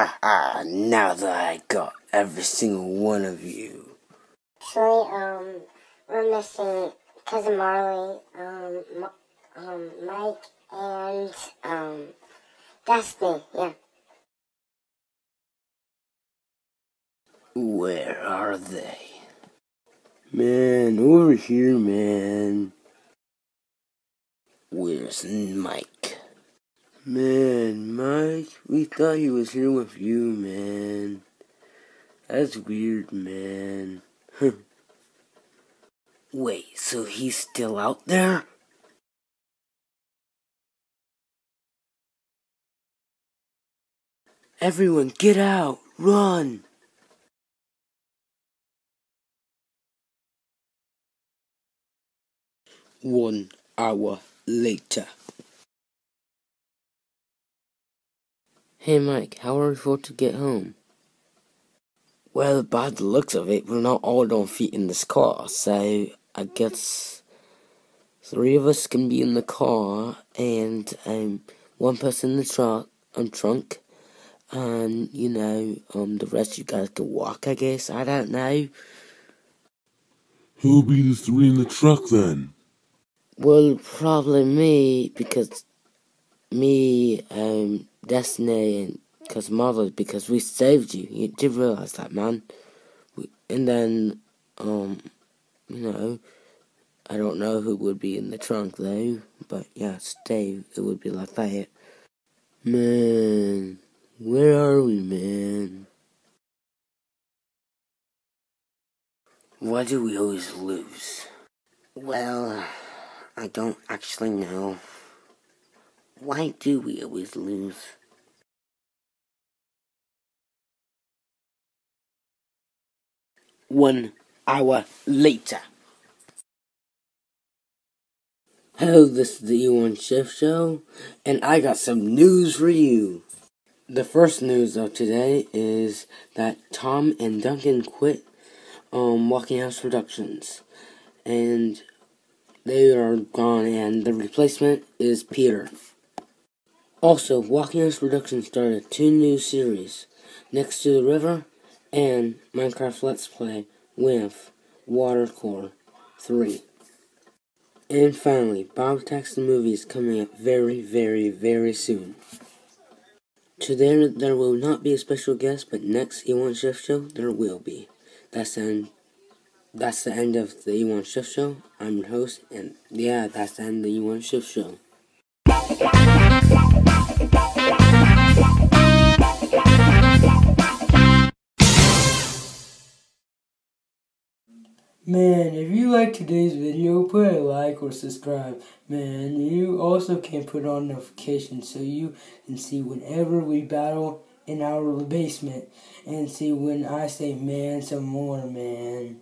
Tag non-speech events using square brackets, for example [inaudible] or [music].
Ah, now that I got every single one of you. Actually, um, we're missing cousin Marley, um, um, Mike, and um, Destiny. Yeah. Where are they? Man, over here, man. Where's Mike? Man, Mike, we thought he was here with you, man. That's weird, man. [laughs] Wait, so he's still out there? Everyone, get out! Run! One hour later. Hey Mike, how are we supposed to get home? Well, by the looks of it, we're not all on feet in this car, so I guess three of us can be in the car and um one person in the truck um trunk and you know, um the rest you guys can walk I guess. I don't know. Who'll be the three in the truck then? Well, probably me because me, um, Destiny, and because Marvel because we saved you. You did realize that, man. We, and then, um, you know, I don't know who would be in the trunk though, but yeah, Dave. It would be like that. Man, where are we, man? Why do we always lose? Well. I don't actually know. Why do we always lose? One hour later. Hello, this is the Ewan Shift Show, and I got some news for you. The first news of today is that Tom and Duncan quit um, Walking House Productions, and they are gone, and the replacement is Peter. Also, Walking House Productions started two new series, Next to the River and Minecraft Let's Play with Watercore 3. And finally, Bob Attacks the Movie is coming up very, very, very soon. Today there will not be a special guest, but next Ewan Shift Show there will be. That's the end that's the end of the Ewan Shift Show. I'm your host, and yeah, that's the end of the Ewan Shift Show. Man, if you like today's video, put a like or subscribe. Man, you also can put on notifications so you can see whenever we battle in our basement and see when I say man some more, man.